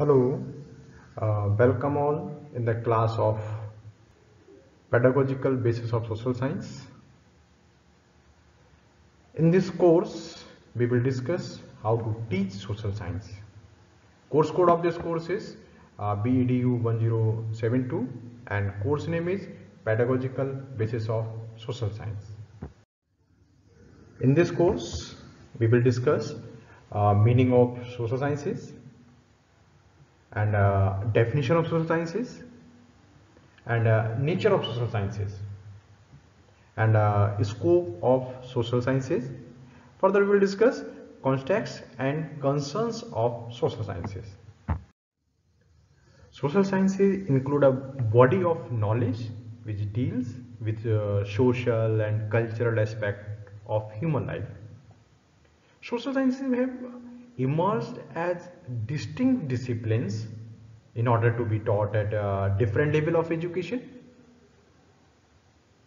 Hello, uh, welcome all in the class of Pedagogical Basis of Social Science. In this course, we will discuss how to teach social science. Course code of this course is uh, BEDU 1072 and course name is Pedagogical Basis of Social Science. In this course, we will discuss uh, meaning of social sciences, and uh, definition of social sciences. And uh, nature of social sciences. And uh, scope of social sciences. Further we will discuss context and concerns of social sciences. Social sciences include a body of knowledge which deals with uh, social and cultural aspect of human life. Social sciences have emerged as distinct disciplines in order to be taught at a different level of education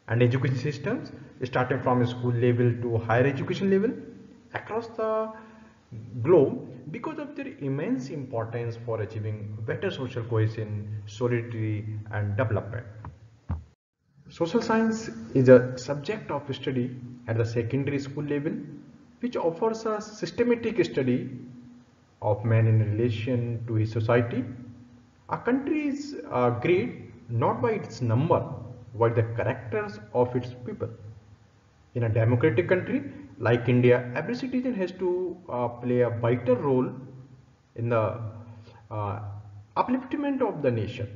and education systems starting from school level to higher education level across the globe because of their immense importance for achieving better social cohesion, solidarity and development. Social science is a subject of study at the secondary school level which offers a systematic study of man in relation to his society. A country is uh, great not by its number but the characters of its people. In a democratic country like India, every citizen has to uh, play a vital role in the uh, upliftment of the nation.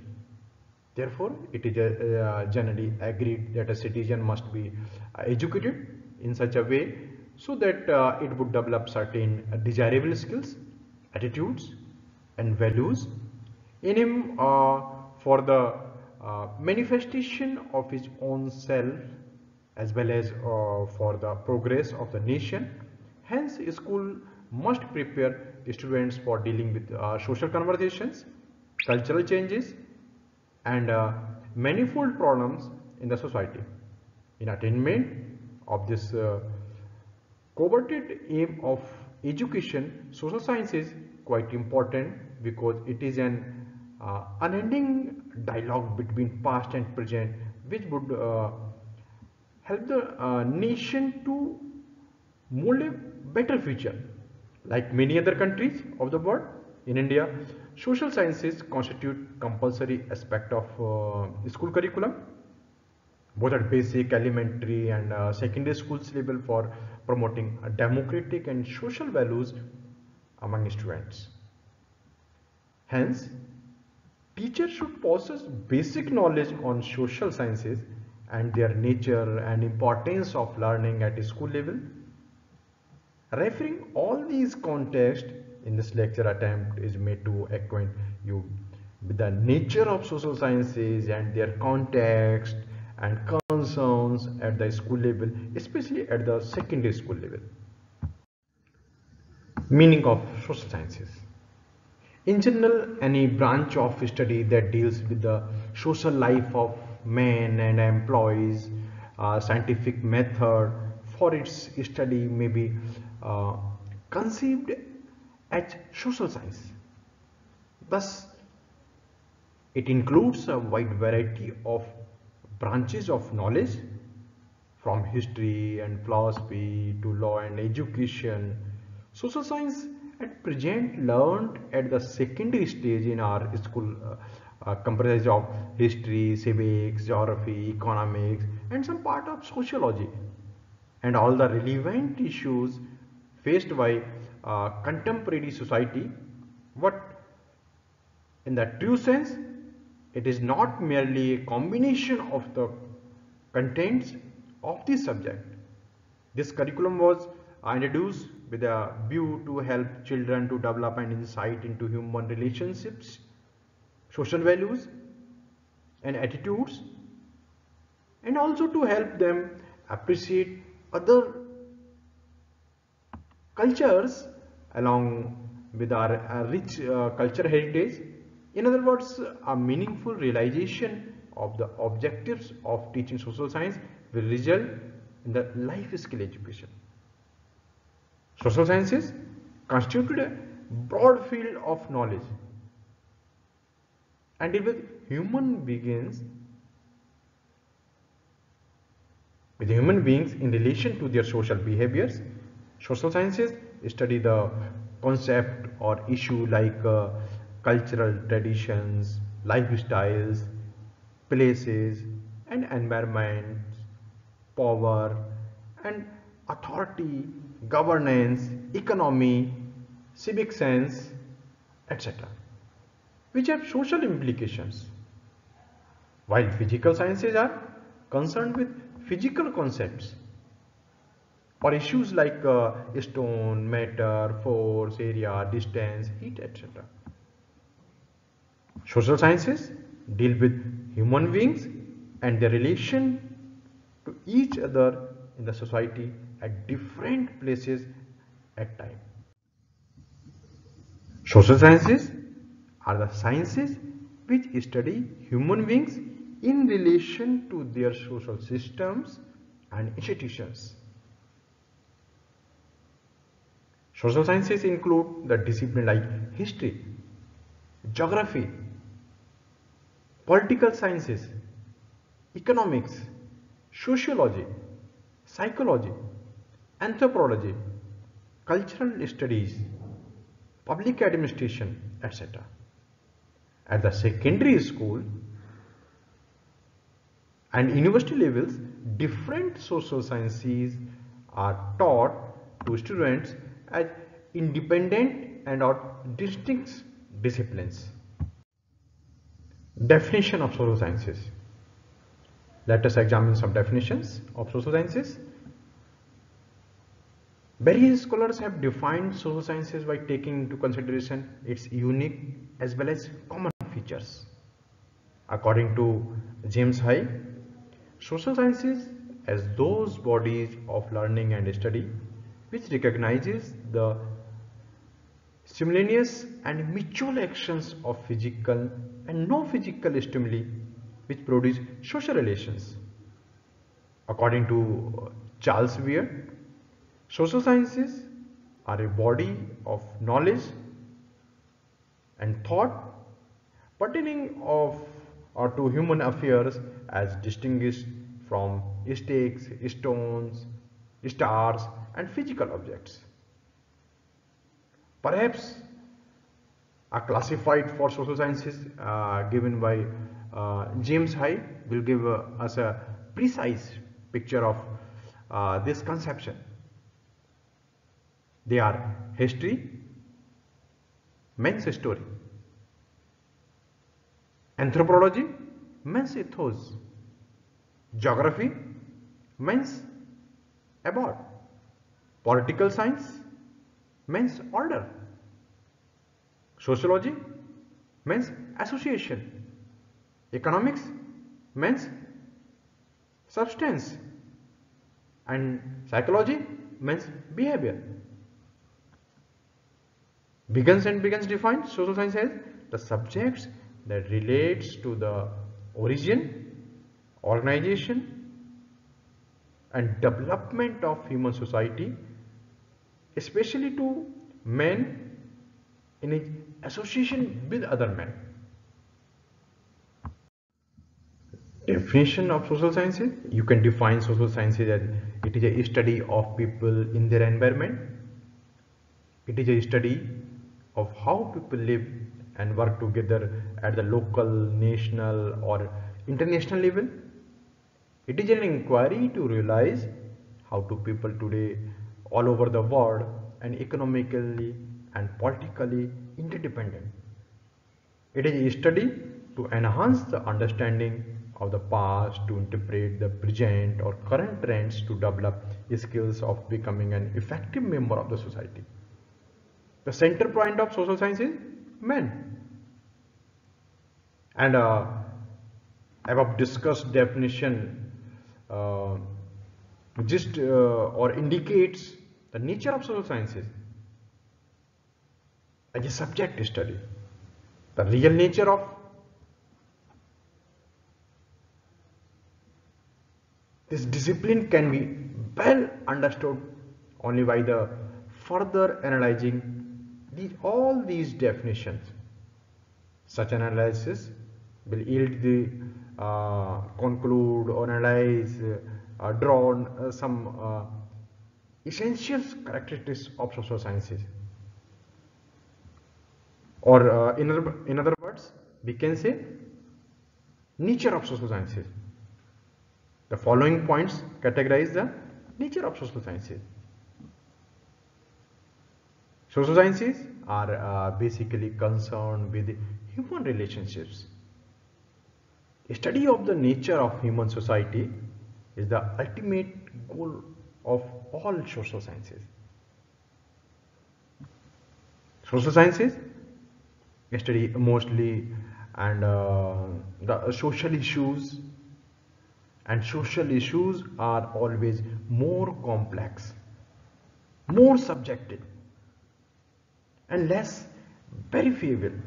Therefore, it is uh, generally agreed that a citizen must be uh, educated in such a way so that uh, it would develop certain desirable skills, attitudes and values in him uh, for the uh, manifestation of his own self as well as uh, for the progress of the nation. Hence, school must prepare students for dealing with uh, social conversations, cultural changes and uh, manifold problems in the society. In attainment of this coveted aim of education, social science is quite important because it is an uh, unending dialogue between past and present which would uh, help the uh, nation to mold a better future. Like many other countries of the world, in India, social sciences constitute compulsory aspect of uh, school curriculum, both at basic, elementary and uh, secondary schools level for promoting democratic and social values among students. Hence, teachers should possess basic knowledge on social sciences and their nature and importance of learning at school level. Referring all these contexts in this lecture attempt is made to acquaint you with the nature of social sciences and their context and concerns at the school level, especially at the secondary school level. Meaning of social sciences. In general, any branch of study that deals with the social life of men and employees, uh, scientific method for its study may be uh, conceived as social science. Thus, it includes a wide variety of branches of knowledge from history and philosophy to law and education. Social science at present learned at the secondary stage in our school uh, uh, comprises of history, civics, geography, economics and some part of sociology and all the relevant issues faced by uh, contemporary society what in the true sense it is not merely a combination of the contents of the subject. This curriculum was introduced with a view to help children to develop an insight into human relationships, social values and attitudes and also to help them appreciate other cultures along with our, our rich uh, culture heritage. In other words, a meaningful realization of the objectives of teaching social science will result in the life skill education. Social sciences constitute a broad field of knowledge and deal with human beings with human beings in relation to their social behaviors. Social sciences study the concept or issue like uh, cultural traditions, lifestyles, places and environments, power and authority, governance, economy, civic sense, etc. which have social implications. While physical sciences are concerned with physical concepts or issues like uh, stone, matter, force, area, distance, heat, etc. Social sciences deal with human beings and their relation to each other in the society at different places at time. Social sciences are the sciences which study human beings in relation to their social systems and institutions. Social sciences include the discipline like history, geography, political sciences, economics, sociology, psychology, anthropology, cultural studies, public administration, etc. At the secondary school, and university levels different social sciences are taught to students as independent and or distinct disciplines. Definition of social sciences. Let us examine some definitions of social sciences. Various scholars have defined social sciences by taking into consideration its unique as well as common features. According to James High, Social sciences as those bodies of learning and study which recognizes the simultaneous and mutual actions of physical and no physical stimuli which produce social relations. According to uh, Charles Weir, social sciences are a body of knowledge and thought pertaining of or to human affairs as distinguished from sticks, stones, stars and physical objects. Perhaps a classified for social sciences uh, given by uh, James High will give uh, us a precise picture of this conception. They are history, men's story, anthropology, men's ethos, geography men's about political science men's order sociology means association economics means substance and psychology means behavior. Binning and Binning defined social science as the subjects that relates to the origin organization and development of human society especially to men in association with other men. Definition of social sciences you can define social sciences as it is a study of people in their environment it is a study of how people live and work together at the local national or international level it is an inquiry to realize how do people today all over the world and economically and politically interdependent. It is a study to enhance the understanding of the past, to interpret the present or current trends to develop skills of becoming an effective member of the society. The center point of social science is men. And uh, above discussed definition uh, just uh, or indicates the nature of social sciences as a subject study. The real nature of this discipline can be well understood only by the further analyzing these, all these definitions. Such analysis will yield the uh, conclude analyze uh, draw uh, some uh, essential characteristics of social sciences or uh, in, other, in other words we can say nature of social sciences. The following points categorize the nature of social sciences. Social sciences are uh, basically concerned with human relationships. Study of the nature of human society is the ultimate goal of all social sciences. Social sciences study mostly and uh, the social issues and social issues are always more complex, more subjective and less verifiable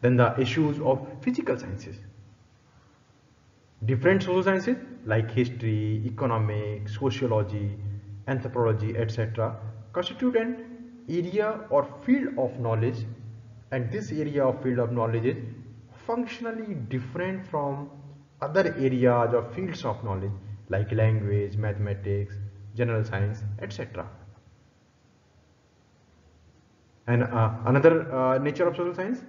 than the issues of physical sciences. Different social sciences like history, economics, sociology, anthropology, etc. constitute an area or field of knowledge and this area of field of knowledge is functionally different from other areas or fields of knowledge like language, mathematics, general science, etc. And uh, another uh, nature of social science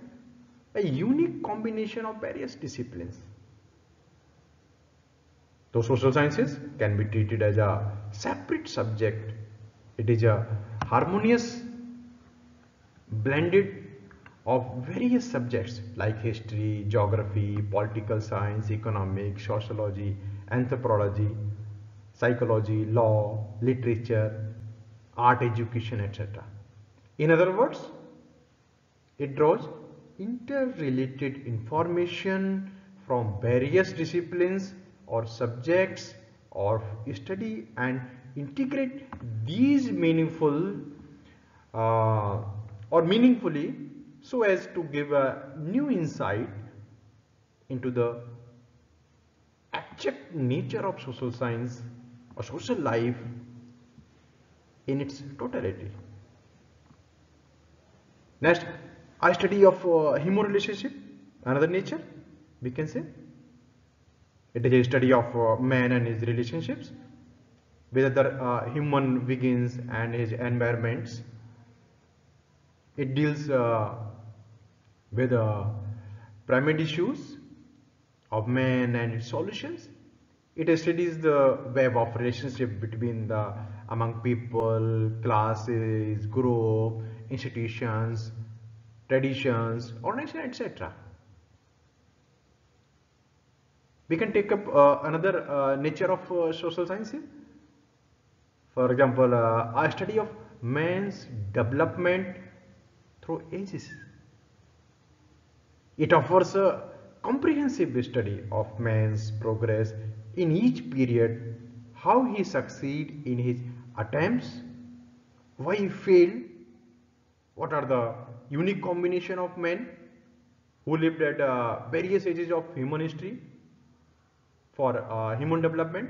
a unique combination of various disciplines. Though social sciences can be treated as a separate subject, it is a harmonious blended of various subjects like history, geography, political science, economics, sociology, anthropology, psychology, law, literature, art education, etc. In other words, it draws interrelated information from various disciplines or subjects or study and integrate these meaningful uh, or meaningfully so as to give a new insight into the abject nature of social science or social life in its totality. Next, a study of uh, human relationship, another nature, we can say. It is a study of uh, man and his relationships with other uh, human beings and his environments. It deals uh, with uh, primary issues of man and its solutions. It studies the web of relationship between the among people, classes, group, institutions, traditions, organization, etc. We can take up uh, another uh, nature of uh, social sciences. For example, uh, a study of man's development through ages. It offers a comprehensive study of man's progress in each period, how he succeed in his attempts, why he failed, what are the unique combination of men who lived at uh, various ages of human history for uh, human development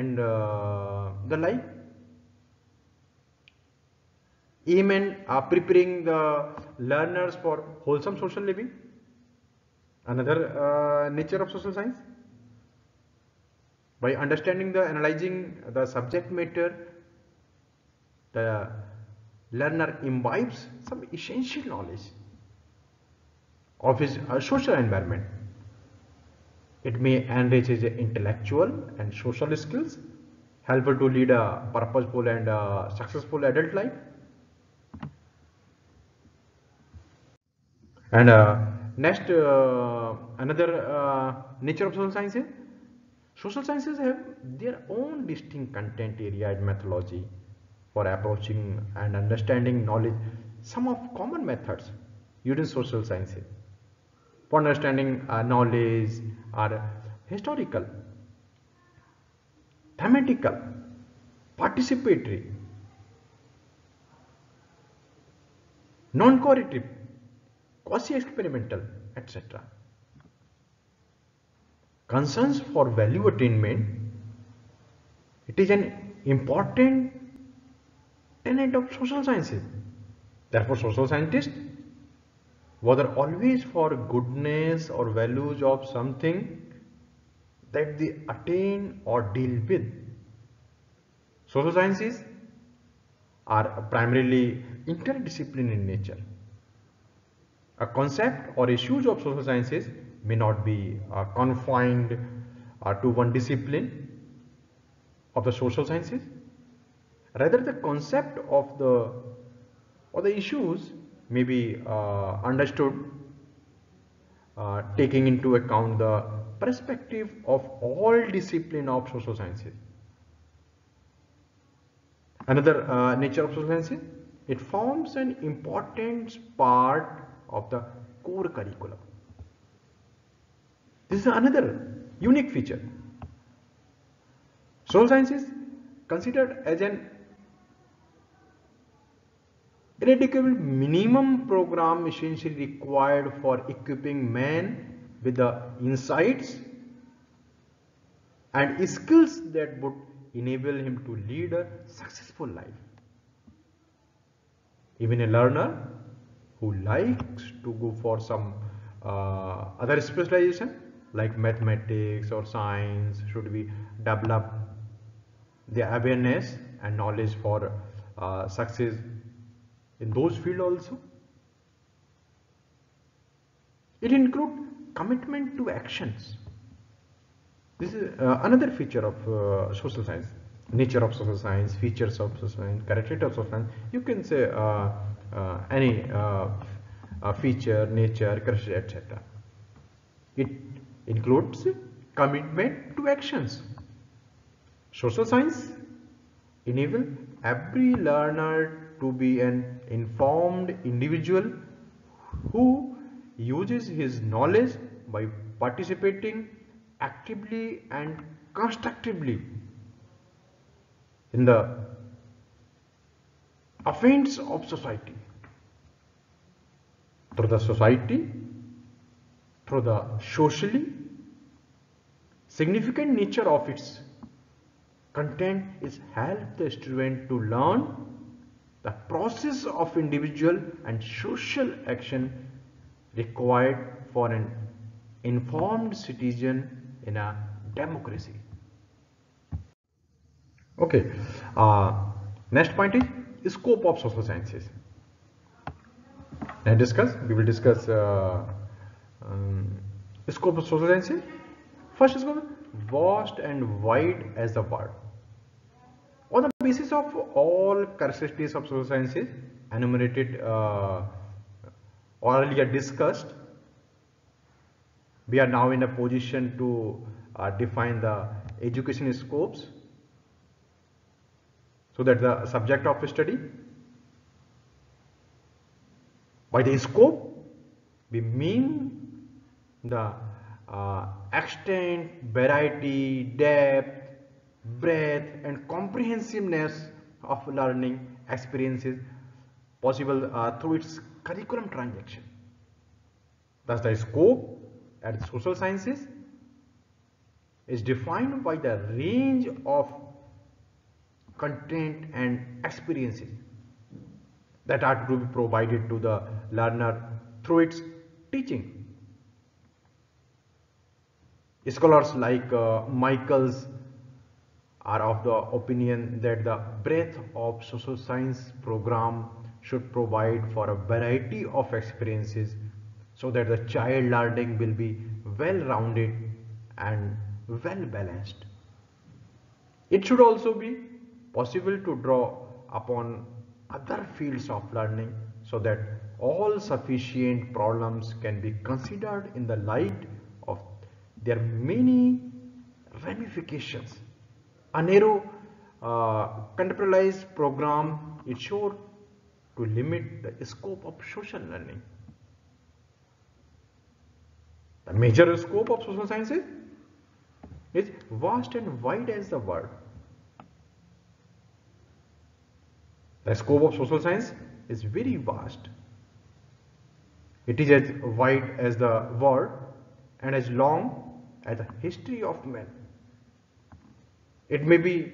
and uh, the like aim and uh, preparing the learners for wholesome social living? Another uh, nature of social science? By understanding the analyzing the subject matter the learner imbibes some essential knowledge of his uh, social environment. It may enrich his intellectual and social skills, helpful to lead a purposeful and uh, successful adult life. And uh, next, uh, another uh, nature of social sciences. Social sciences have their own distinct content area and methodology for approaching and understanding knowledge some of common methods used in social sciences for understanding uh, knowledge are historical thematical participatory non-correlative quasi-experimental etc concerns for value attainment it is an important tenet of social sciences. Therefore, social scientists whether always for goodness or values of something that they attain or deal with. Social sciences are primarily interdisciplinary in nature. A concept or issues of social sciences may not be uh, confined uh, to one discipline of the social sciences. Rather, the concept of the or the issues may be uh, understood uh, taking into account the perspective of all discipline of social sciences. Another uh, nature of social sciences, it forms an important part of the core curriculum. This is another unique feature. Social sciences considered as an irreducible minimum program essentially required for equipping man with the insights and skills that would enable him to lead a successful life. Even a learner who likes to go for some uh, other specialization like mathematics or science should be develop the awareness and knowledge for uh, success in those fields also. It includes commitment to actions. This is uh, another feature of uh, social science, nature of social science, features of social science, character of social science. You can say uh, uh any uh, uh, feature, nature, character, etc. It includes commitment to actions. Social science enable every learner to be an informed individual who uses his knowledge by participating actively and constructively in the affairs of society. Through the society through the socially significant nature of its content is help the student to learn the process of individual and social action required for an informed citizen in a democracy. Okay, uh, next point is scope of social sciences. Now discuss, we will discuss uh, um, scope of social sciences. First is vast and wide as the word. On the basis of all characteristics of social sciences enumerated uh, or earlier discussed, we are now in a position to uh, define the education scopes so that the subject of study by the scope we mean the uh, extent, variety, depth, breadth and comprehensiveness of learning experiences possible uh, through its curriculum transaction. Thus the scope at social sciences is defined by the range of content and experiences that are to be provided to the learner through its teaching. Scholars like uh, Michaelis are of the opinion that the breadth of social science program should provide for a variety of experiences so that the child learning will be well rounded and well balanced. It should also be possible to draw upon other fields of learning so that all sufficient problems can be considered in the light of their many ramifications a narrow uh, contemporaneous program is sure to limit the scope of social learning. The major scope of social sciences is vast and wide as the world. The scope of social science is very vast. It is as wide as the world and as long as the history of man. It may be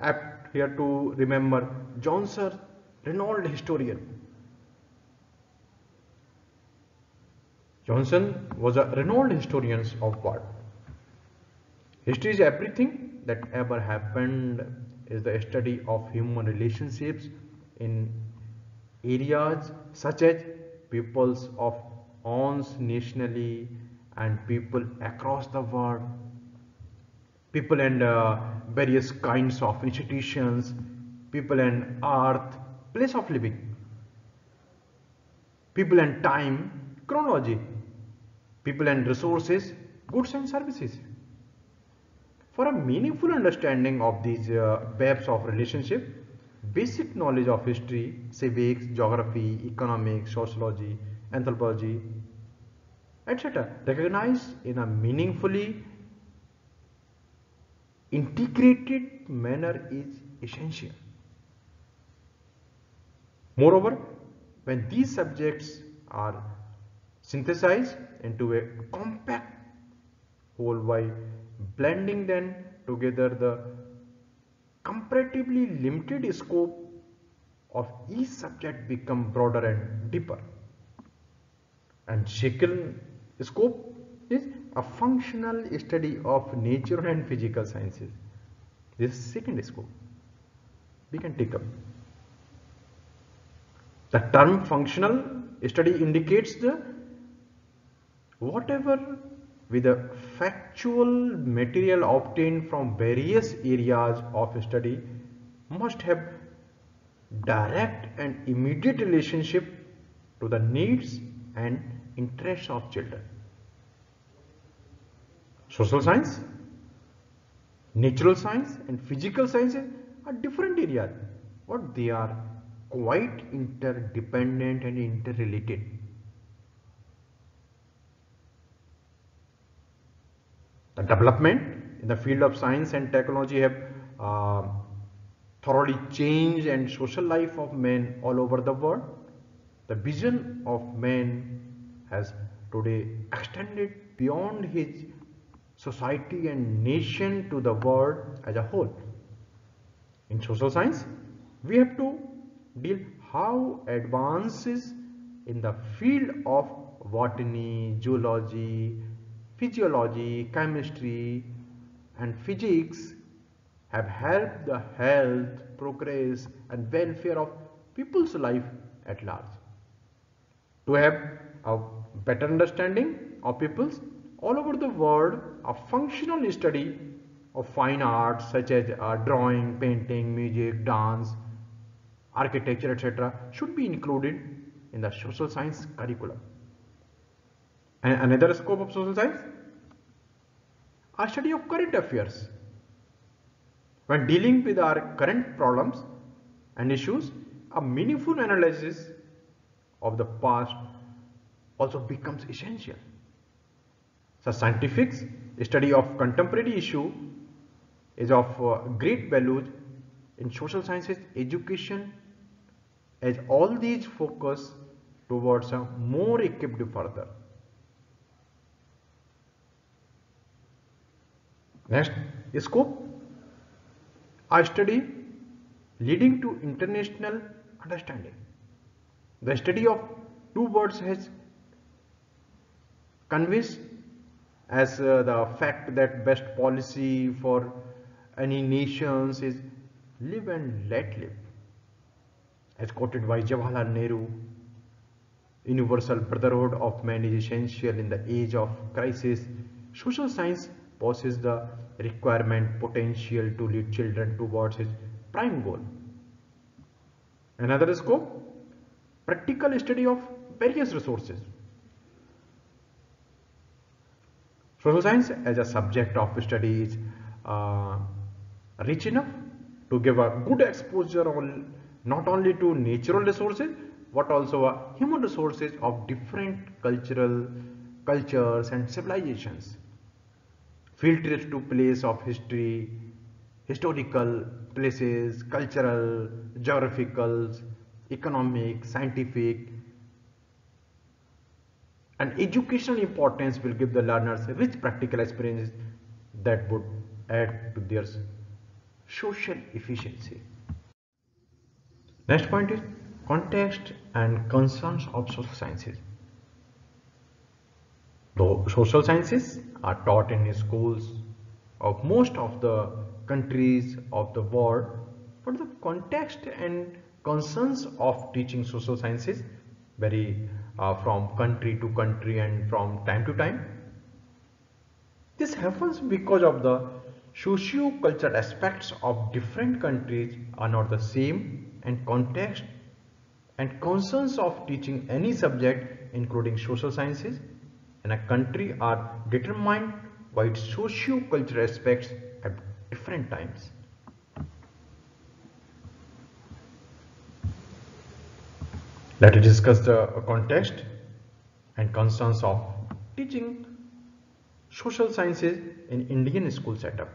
apt here to remember John Searle, renowned historian. Johnson was a renowned historian of what? History is everything that ever happened is the study of human relationships in areas such as peoples of owns nationally and people across the world people and uh, various kinds of institutions people and earth place of living people and time chronology people and resources goods and services for a meaningful understanding of these uh, webs of relationship basic knowledge of history, civics, geography, economics, sociology, anthropology, etc. recognized in a meaningfully integrated manner is essential. Moreover, when these subjects are synthesized into a compact whole by blending them together the comparatively limited scope of each subject become broader and deeper. And second scope is a functional study of natural and physical sciences. This is second scope. We can take up. The term functional study indicates the whatever with the factual material obtained from various areas of study must have direct and immediate relationship to the needs and interests of children. Social science, natural science and physical sciences are different areas but they are quite interdependent and interrelated. The development in the field of science and technology have uh, thoroughly changed and social life of men all over the world. The vision of man has today extended beyond his society and nation to the world as a whole. In social science, we have to deal how advances in the field of botany, zoology, physiology, chemistry and physics have helped the health, progress and welfare of people's life at large. To have a better understanding of people's all over the world, a functional study of fine arts such as uh, drawing, painting, music, dance, architecture, etc. should be included in the social science curriculum. And another scope of social science? A study of current affairs. When dealing with our current problems and issues, a meaningful analysis of the past also becomes essential. So scientific study of contemporary issue is of uh, great value in social sciences education as all these focus towards a more equipped further. Next, scope. A study leading to international understanding. The study of two words has convinced as uh, the fact that best policy for any nations is live and let live. As quoted by Jawaharlal Nehru, universal brotherhood of man is essential in the age of crisis. Social science possesses the requirement potential to lead children towards his prime goal. Another scope, practical study of various resources. Social science as a subject of study is uh, rich enough to give a good exposure on not only to natural resources but also human resources of different cultural cultures and civilizations. Field trips to place of history, historical places, cultural, geographical, economic, scientific, and educational importance will give the learners rich practical experiences that would add to their social efficiency. Next point is context and concerns of social sciences. Though social sciences are taught in schools of most of the countries of the world, but the context and concerns of teaching social sciences vary uh, from country to country and from time to time. This happens because of the socio-cultural aspects of different countries are not the same and context and concerns of teaching any subject including social sciences in a country are determined by its socio-cultural aspects at different times. Let us discuss the context and concerns of teaching social sciences in Indian school setup.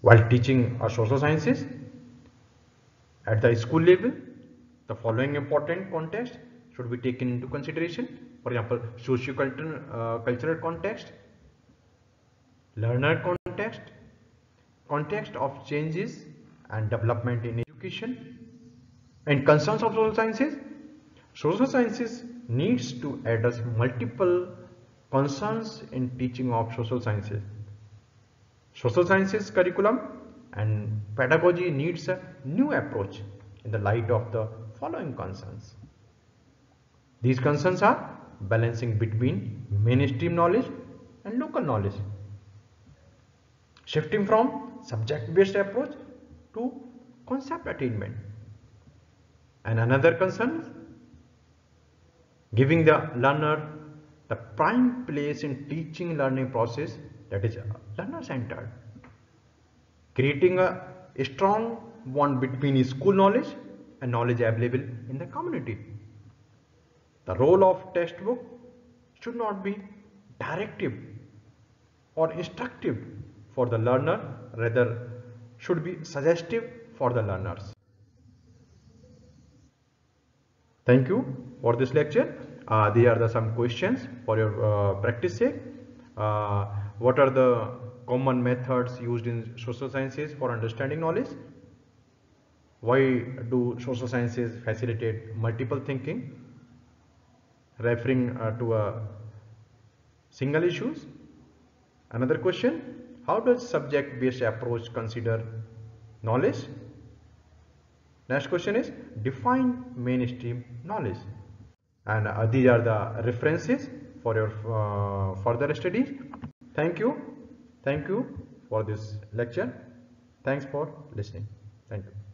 While teaching social sciences at the school level, the following important context should be taken into consideration for example socio-cultural uh, cultural context learner context context of changes and development in education and concerns of social sciences social sciences needs to address multiple concerns in teaching of social sciences social sciences curriculum and pedagogy needs a new approach in the light of the following concerns these concerns are balancing between mainstream knowledge and local knowledge. Shifting from subject-based approach to concept attainment. And another concern giving the learner the prime place in teaching learning process that is learner centered. Creating a, strong bond between school knowledge and knowledge available in the community. The role of textbook should not be directive or instructive for the learner, rather should be suggestive for the learners. Thank you for this lecture. Uh, these are the some questions for your uh, practice sake. Uh, what are the common methods used in social sciences for understanding knowledge? Why do social sciences facilitate multiple thinking? referring uh, to a single issues. Another question, how does subject based approach consider knowledge? Next question is define mainstream knowledge and uh, these are the references for your uh, further studies. Thank you. Thank you for this lecture. Thanks for listening. Thank you.